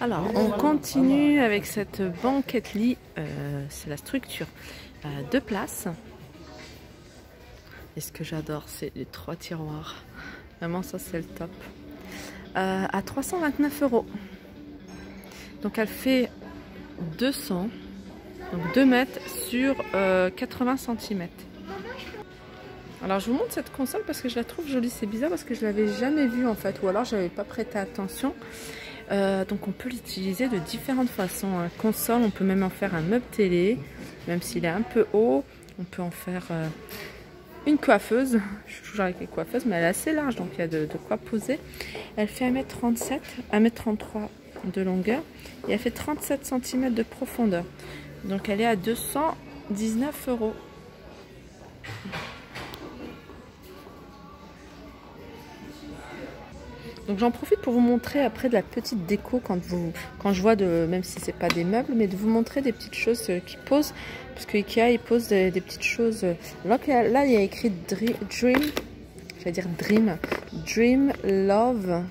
Alors, on continue avec cette banquette lit. Euh, c'est la structure euh, de place. Et ce que j'adore, c'est les trois tiroirs. Vraiment, ça, c'est le top. Euh, à 329 euros. Donc, elle fait 200, donc 2 mètres sur 80 cm. Alors, je vous montre cette console parce que je la trouve jolie. C'est bizarre parce que je l'avais jamais vue en fait, ou alors j'avais pas prêté attention. Euh, donc on peut l'utiliser de différentes façons. Un console, on peut même en faire un meuble télé, même s'il est un peu haut. On peut en faire euh, une coiffeuse. Je suis toujours avec les coiffeuses, mais elle est assez large, donc il y a de, quoi poser. Elle fait 1m37, 1m33 de longueur et elle fait 37 cm de profondeur. Donc elle est à 219 euros. Donc j'en profite pour vous montrer après de la petite déco quand vous quand je vois de même si c'est pas des meubles mais de vous montrer des petites choses euh, qui posent parce que Ikea il pose des, petites choses là, là il y a écrit dream, vais dire dream dream love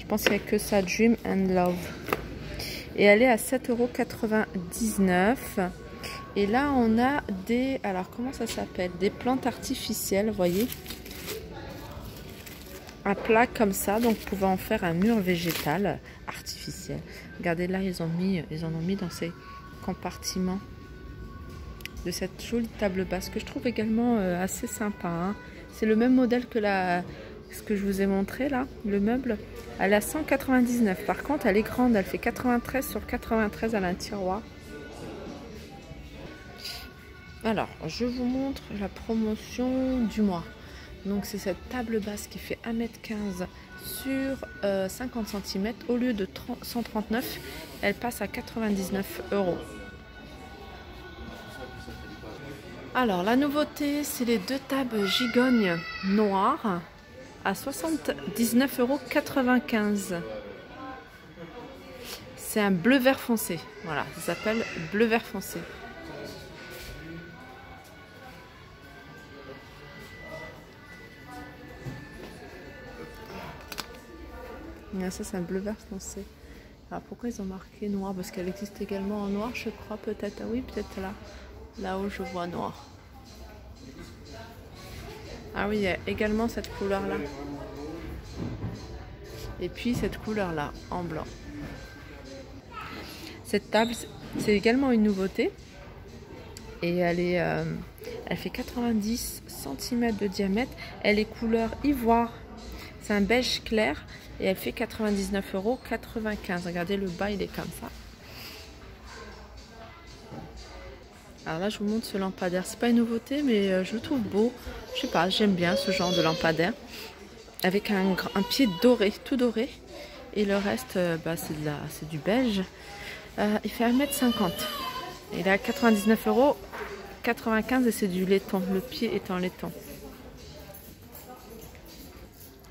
je pense qu'il n'y a que ça dream and love. Et elle est à 7,99€ et là on a des alors comment ça s'appelle? Des plantes artificielles vous voyez? Un plat comme ça. Donc, vous pouvez en faire un mur végétal artificiel. Regardez là, ils, ont mis, ils en ont mis dans ces compartiments de cette jolie table basse que je trouve également euh, assez sympa. Hein. C'est le même modèle que la, ce que je vous ai montré là, le meuble. Elle a 199. Par contre, elle est grande. Elle fait 93 sur 93 à tiroir Alors, je vous montre la promotion du mois. Donc c'est cette table basse qui fait 1m15 sur 50 euh, cm. Au lieu de 139, elle passe à 99 euros. Alors la nouveauté, c'est les deux tables gigognes noires à 79,95 euros. C'est un bleu vert foncé. Voilà, ça s'appelle bleu vert foncé. Ça, c'est un bleu vert foncé. Alors pourquoi ils ont marqué noir? Parce qu'elle existe également en noir, je crois, peut-être. Ah oui, peut-être là. Là où je vois noir. Ah oui, il y a également cette couleur-là. Et puis cette couleur-là, en blanc. Cette table, c'est également une nouveauté. Et elle, est, euh, elle fait 90 cm de diamètre. Elle est couleur ivoire. C'est un beige clair et elle fait 99,95 euros. Regardez, le bas, il est comme ça. Alors là, je vous montre ce lampadaire. C'est pas une nouveauté, mais euh, je le trouve beau. Je sais pas, j'aime bien ce genre de lampadaire. Avec un, pied doré, tout doré. Et le reste, euh, bah, c'est du beige. Euh, il fait 1m50. Il est à 99,95 euros et c'est du laiton. Le pied est en laiton.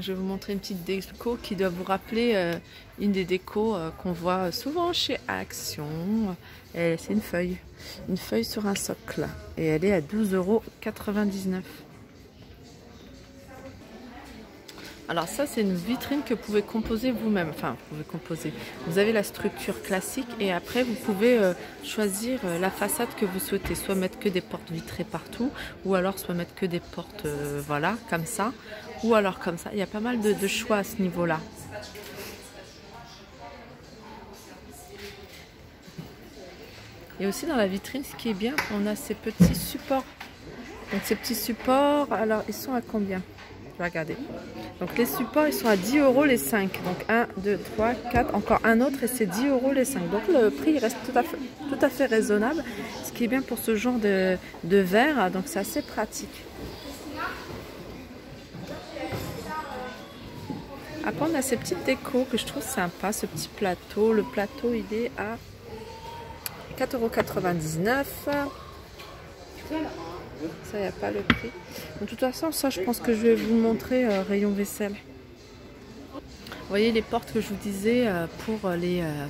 Je vais vous montrer une petite déco qui doit vous rappeler euh, une des décos euh, qu'on voit souvent chez Action. C'est une feuille, une feuille sur un socle et elle est à 12,99 euros. Alors ça c'est une vitrine que vous pouvez composer vous-même, enfin vous pouvez composer. Vous avez la structure classique et après vous pouvez euh, choisir la façade que vous souhaitez, soit mettre que des portes vitrées partout ou alors soit mettre que des portes voilà comme ça ou alors comme ça. Il y a pas mal de, choix à ce niveau-là. Et aussi dans la vitrine ce qui est bien, on a ces petits supports. Donc ces petits supports, alors ils sont à combien? Regardez. Donc les supports, ils sont à 10 euros les 5. Donc 1, 2, 3, 4, encore un autre et c'est 10 euros les 5. Donc le prix reste tout à fait, raisonnable. Ce qui est bien pour ce genre de verre. Donc c'est assez pratique. Après, on a ces petites décos que je trouve sympa, ce petit plateau. Le plateau, il est à 4,99 euros. Ça, il n'y a pas le prix. De toute façon, ça, je pense que je vais vous montrer euh, rayon vaisselle. Vous voyez les portes que je vous disais euh, pour les, euh,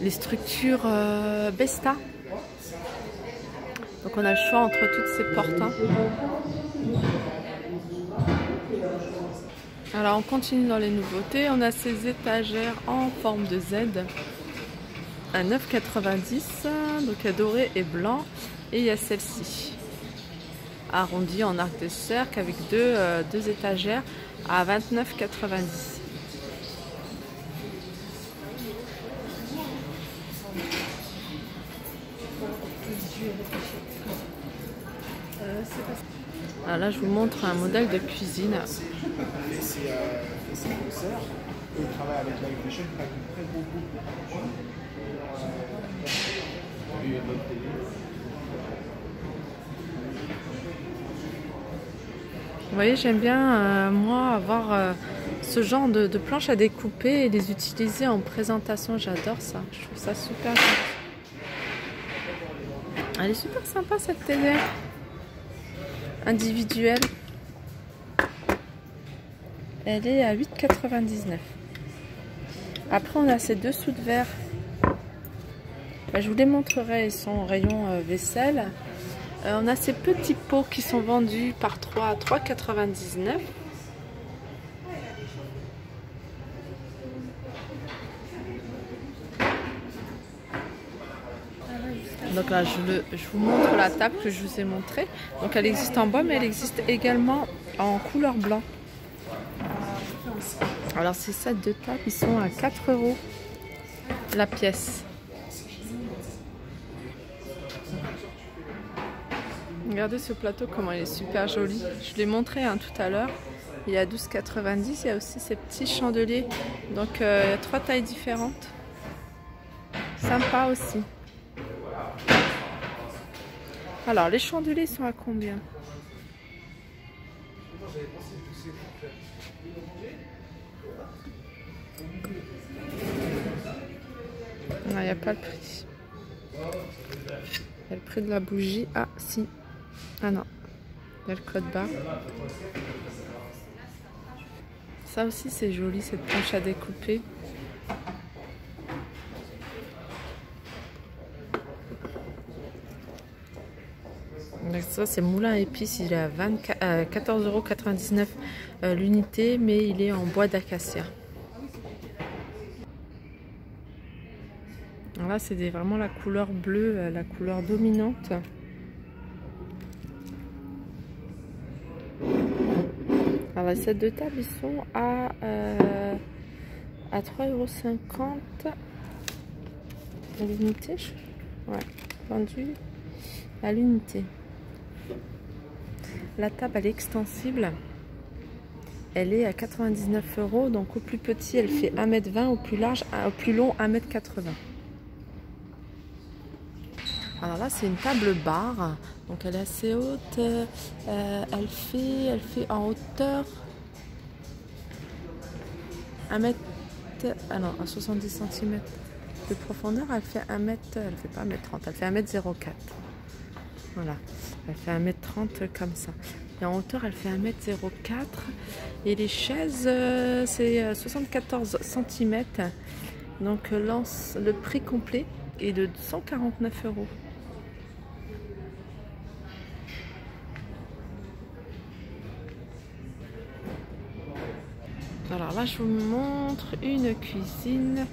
les structures Besta. Donc on a le choix entre toutes ces portes. Hein. Alors on continue dans les nouveautés. On a ces étagères en forme de Z à 9,90. Donc à doré et blanc. Et il y a celle-ci arrondie en arc de cercle avec deux, euh, deux étagères à 29,90. Là, je vous montre un modèle de cuisine. Vous voyez, j'aime bien, euh, moi, avoir euh, ce genre de, planches à découper et les utiliser en présentation. J'adore ça. Je trouve ça super Elle est super sympa, cette télé individuelle. Elle est à 8,99. Après, on a ces deux sous de verre. Ben, je vous les montrerai, ils sont rayon euh, vaisselle. Euh, on a ces petits pots qui sont vendus par 3 à 3,99. Donc là, je, vous montre la table que je vous ai montrée. Donc elle existe en bois, mais elle existe également en couleur blanc. Alors ces sets de table, ils sont à 4 euros la pièce. Regardez ce plateau, comment il est super joli. Je l'ai montré hein, tout à l'heure. Il y a 12,90. Il y a aussi ces petits chandeliers. Donc euh, il y a trois tailles différentes. Sympa aussi. Alors, les chandeliers sont à combien? Non, il n'y a pas le prix. Il y a le prix de la bougie. Ah, si. Ah non. Il y a le code barre. Ça aussi, c'est joli, cette planche à découper. Ça, c'est moulin à épices. Il est à 14,99€ euh, euh, l'unité, mais il est en bois d'acacia. Là, c'est vraiment la couleur bleue, euh, la couleur dominante. Alors, les sets de table, sont à, à 3,50€ l'unité. Ouais, vendu à l'unité. La table, elle est extensible. Elle est à 99 euros. Donc au plus petit, elle fait 1m20. Au plus large, au plus long, 1m80. Alors là, c'est une table barre. Donc elle est assez haute. Euh, elle, fait, en hauteur 1m... Ah non, à 70 cm de profondeur. Elle fait 1m... Elle fait pas 1m30. Elle fait 1m04. Voilà. Elle fait 1m30 comme ça. Et en hauteur, elle fait 1m04. Et les chaises, euh, c'est 74 euh, cm. Donc lance, le prix complet est de 149 euros. Alors là, je vous montre une cuisine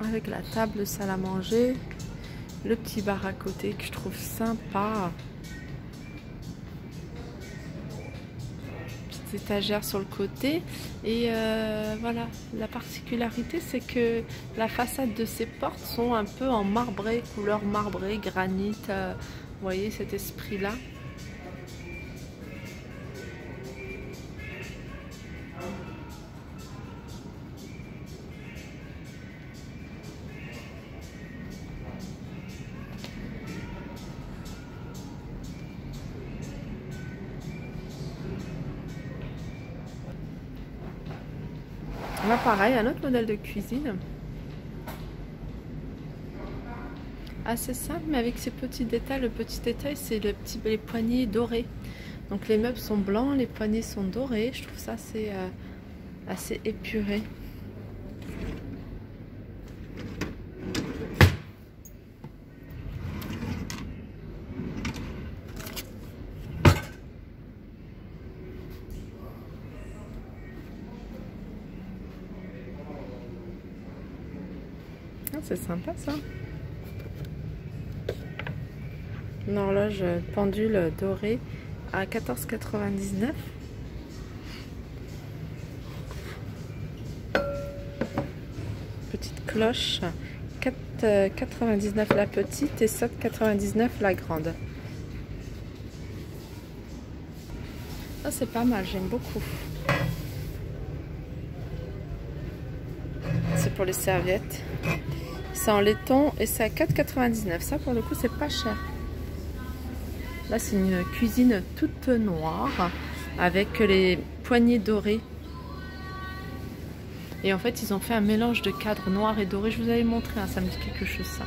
avec la table salle à manger le petit bar à côté que je trouve sympa. Petite étagère sur le côté. Et euh, voilà, la particularité c'est que la façade de ces portes sont un peu en marbré, couleur marbré, granit. Euh, vous voyez cet esprit là. Là pareil, un autre modèle de cuisine. Assez simple mais avec ces petits détails. Le petit détail c'est les poignées dorées. Donc les meubles sont blancs, les poignées sont dorées. Je trouve ça assez, euh, assez épuré. Ah, c'est sympa ça. Une horloge pendule dorée à 14,99. Petite cloche, 4,99 la petite et 7,99 la grande. Ça c'est pas mal, j'aime beaucoup. C'est pour les serviettes. C'est en laiton et c'est à 4,99. Ça pour le coup c'est pas cher. Là, c'est une cuisine toute noire avec les poignées dorées. Et en fait, ils ont fait un mélange de cadre noir et doré. Je vous avais montré, hein, ça me dit quelque chose ça.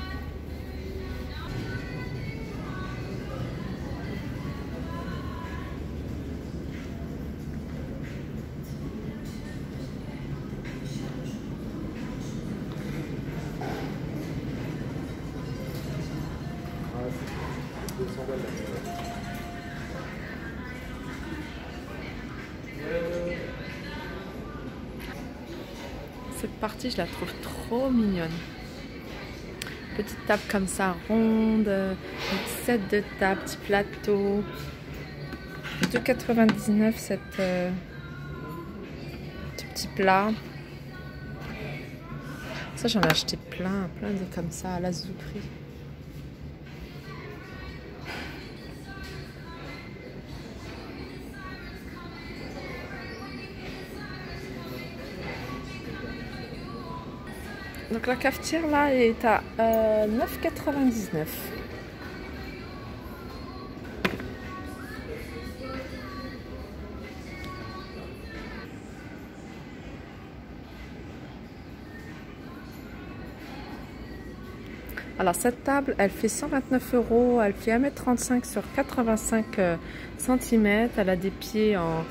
Cette partie, je la trouve trop mignonne. Petite table comme ça, ronde, une set de table, petit plateau. 2,99 cette euh, petit plat. Ça, j'en ai acheté plein, plein de comme ça à la zouperie. Donc la cafetière là est à 9,99. Euh, Alors cette table, elle fait 129 euros, elle fait 1m35 sur 85 euh, cm, elle a des pieds en,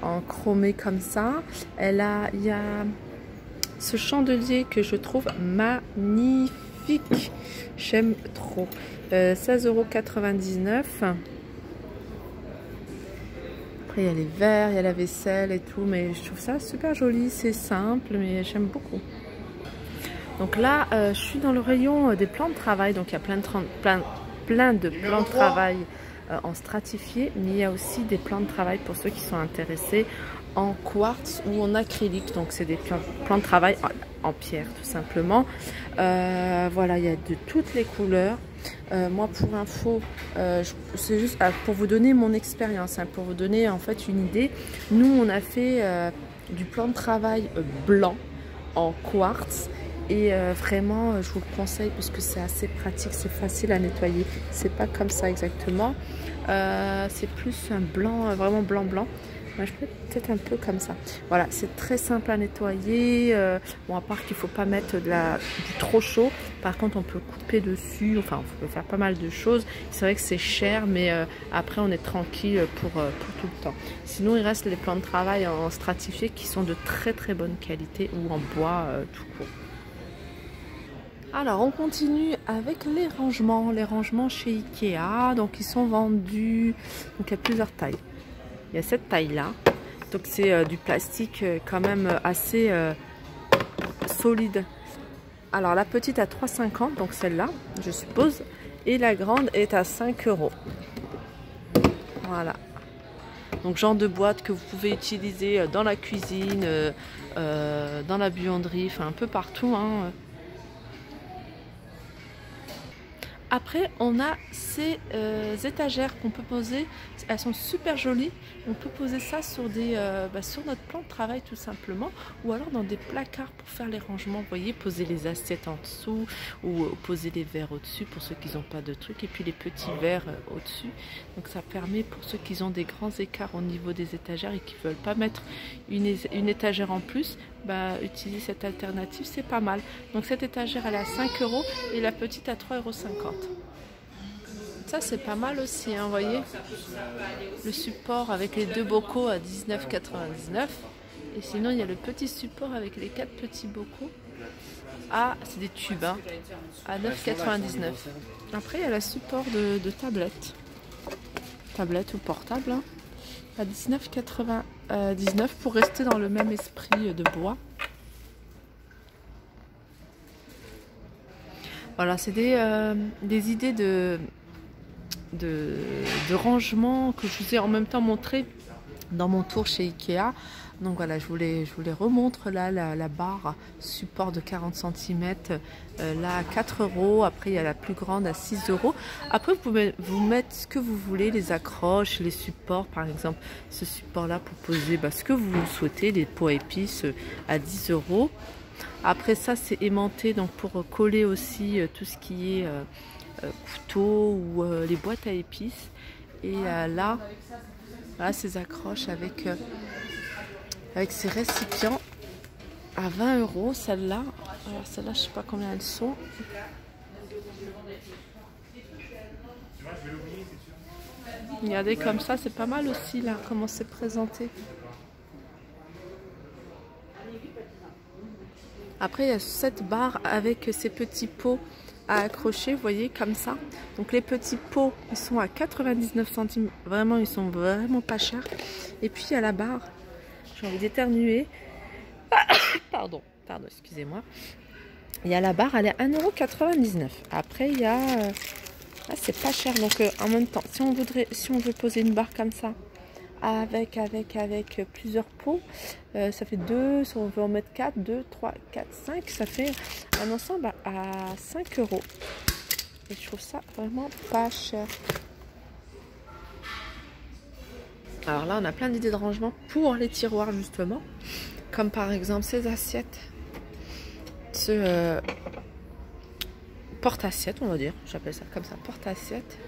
en chromé comme ça. Elle a, il y a ce chandelier que je trouve magnifique. J'aime trop. Euh, 16,99€. Après, il y a les verres, il y a la vaisselle et tout. Mais je trouve ça super joli. C'est simple, mais j'aime beaucoup. Donc là, euh, je suis dans le rayon euh, des plans de travail. Donc il y a plein de, plein, plein de plans de travail euh, en stratifié. Mais il y a aussi des plans de travail pour ceux qui sont intéressés en quartz ou en acrylique. Donc c'est des plans, de travail en, pierre tout simplement. Euh, voilà, il y a de toutes les couleurs. Euh, moi pour info, euh, c'est juste pour vous donner mon expérience, hein, pour vous donner en fait une idée. Nous on a fait du plan de travail blanc en quartz. Et vraiment, je vous le conseille parce que c'est assez pratique, c'est facile à nettoyer. C'est pas comme ça exactement. c'est plus un blanc, vraiment blanc blanc. Moi, je peux peut-être un peu comme ça. Voilà, c'est très simple à nettoyer. Euh, bon, à part qu'il ne faut pas mettre de la, du trop chaud. Par contre, on peut couper dessus. Enfin, on peut faire pas mal de choses. C'est vrai que c'est cher, mais euh, après, on est tranquille pour, euh, pour tout le temps. Sinon, il reste les plans de travail en stratifié qui sont de très très bonne qualité ou en bois tout court. Alors, on continue avec les rangements. Les rangements chez Ikea. Donc, ils sont vendus. Donc, a plusieurs tailles. Il y a cette taille-là. Donc c'est euh, du plastique euh, quand même euh, assez solide. Alors la petite à 3,50, donc celle-là, je suppose. Et la grande est à 5 euros. Voilà. Donc genre de boîte que vous pouvez utiliser dans la cuisine, dans la buanderie, enfin un peu partout. Hein. Après, on a ces euh, étagères qu'on peut poser. Elles sont super jolies. On peut poser ça sur, des, euh, bah, sur notre plan de travail tout simplement. Ou alors dans des placards pour faire les rangements. Vous voyez, poser les assiettes en dessous. Ou euh, poser les verres au-dessus pour ceux qui n'ont pas de trucs. Et puis les petits verres au-dessus. Donc ça permet pour ceux qui ont des grands écarts au niveau des étagères et qui ne veulent pas mettre une, une étagère en plus. Bah, cette alternative, c'est pas mal. Donc cette étagère, elle est à 5 euros et la petite à 3,50 euros. Ça, c'est pas mal aussi, hein, voyez Le support avec les deux bocaux à 19,99. Et sinon, il y a le petit support avec les quatre petits bocaux. Ah, c'est des tubes, hein, à 9,99. Après, il y a le support de, tablette. Tablette ou portable, hein, à 19,99 pour rester dans le même esprit de bois. Voilà, c'est des, euh, des idées de, de, de, rangement que je vous ai en même temps montré dans mon tour chez Ikea. Donc voilà, je vous les, remontre là, la, barre support de 40 cm, euh, là à 4 euros. Après, il y a la plus grande à 6 euros. Après, vous pouvez vous mettre ce que vous voulez, les accroches, les supports, par exemple, ce support-là pour poser bah, ce que vous souhaitez, les pots à épices euh, à 10 euros. Après ça, c'est aimanté, donc pour coller aussi euh, tout ce qui est couteau ou les boîtes à épices. Et là, ces accroches avec, avec ces récipients à 20 euros. Celle-là, alors celle-là, je sais pas combien elles sont. Regardez comme ça, c'est pas mal aussi là, comment c'est présenté. Après, il y a cette barre avec ces petits pots à accrocher, vous voyez, comme ça. Donc les petits pots, ils sont à 99 centimes. Vraiment, ils sont vraiment pas chers. Et puis, il y a la barre. J'ai envie d'éternuer. pardon, pardon, excusez-moi. Il y a la barre, elle est à 1,99€. Après, il y a... Euh, là, c'est pas cher. Donc, euh, en même temps, si on voudrait, si on veut poser une barre comme ça, avec, avec, avec plusieurs pots. Euh, ça fait 2, si on veut en mettre 4, 2, 3, 4, 5, ça fait un ensemble à 5 euros. Et je trouve ça vraiment pas cher. Alors là, on a plein d'idées de rangement pour les tiroirs, justement. Comme par exemple ces assiettes. Ce euh, porte-assiette, on va dire. J'appelle ça comme ça, porte-assiette.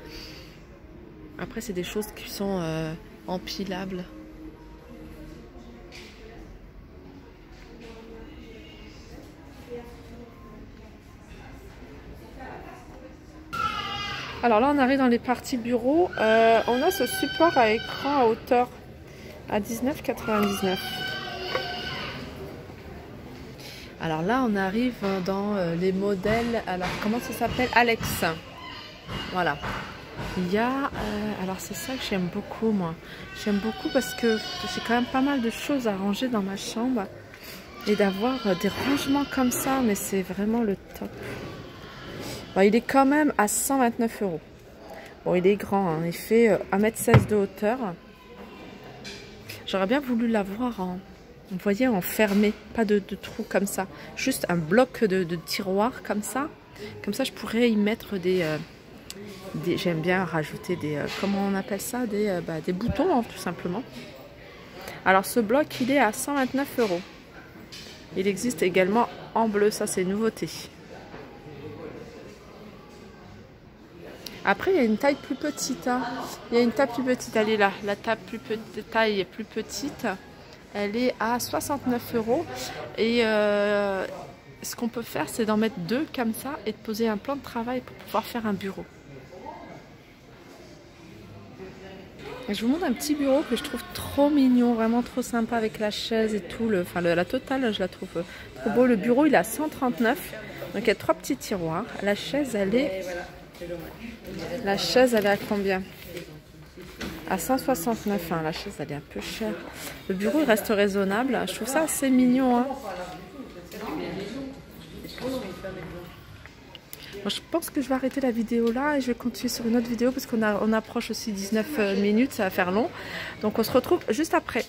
Après, c'est des choses qui sont... Euh, empilable. Alors là, on arrive dans les parties bureau. Euh, on a ce support à écran à hauteur à 19,99. Alors là, on arrive dans euh, les modèles. Alors, comment ça s'appelle? Alex. Voilà. Il y a, euh, alors c'est ça que j'aime beaucoup moi. J'aime beaucoup parce que j'ai quand même pas mal de choses à ranger dans ma chambre. Et d'avoir des rangements comme ça, mais c'est vraiment le top. Il est quand même à 129 euros. Bon, il est grand, hein. il fait 1m16 de hauteur. J'aurais bien voulu l'avoir en, vous voyez, en fermé, pas de, trou comme ça. Juste un bloc de, tiroir comme ça. Comme ça, je pourrais y mettre des... Euh, J'aime bien rajouter des, euh, comment on appelle ça, des, euh, bah, boutons hein, tout simplement. Alors ce bloc il est à 129 euros. Il existe également en bleu, ça c'est nouveauté. Après il y a une taille plus petite. Hein. Il y a une taille plus petite, elle est là. La taille plus, petite, taille plus petite, elle est à 69 euros. Et euh, ce qu'on peut faire c'est d'en mettre deux comme ça et de poser un plan de travail pour pouvoir faire un bureau. Je vous montre un petit bureau que je trouve trop mignon, vraiment trop sympa avec la chaise et tout. Enfin, la totale, je la trouve trop beau. Le bureau, il est à 139. Donc, il y a trois petits tiroirs. La chaise, elle est... La chaise, elle est à combien? À 169. Hein. La chaise, elle est un peu chère. Le bureau, il reste raisonnable. Je trouve ça assez mignon. Hein. Je pense que je vais arrêter la vidéo là et je vais continuer sur une autre vidéo parce qu'on on approche aussi 19 minutes, ça va faire long. Donc on se retrouve juste après.